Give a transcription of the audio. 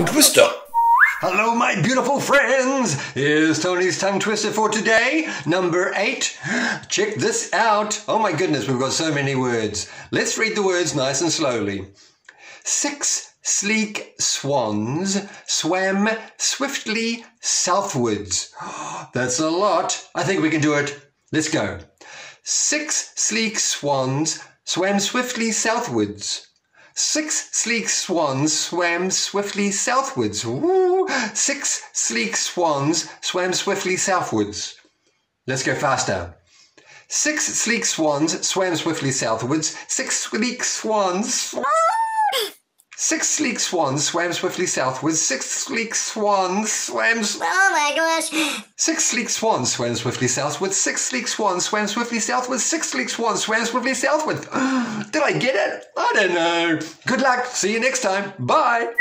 tongue twister. Hello, my beautiful friends. Here's Tony's tongue twister for today, number eight. Check this out. Oh my goodness, we've got so many words. Let's read the words nice and slowly. Six sleek swans swam swiftly southwards. That's a lot. I think we can do it. Let's go. Six sleek swans swam swiftly southwards. Six sleek swans swam swiftly southwards. Ooh. Six sleek swans swam swiftly southwards. Let's go faster. Six sleek swans swam swiftly southwards. Six sleek swans. Six sleek swans swam swiftly southwards. Six sleek swans swam. Oh my gosh. Six sleek swans swam swiftly southwards. Six sleek swans swam swiftly southwards. Six sleek swans swam swiftly southwards. Did I get it? I don't know. Good luck. See you next time. Bye.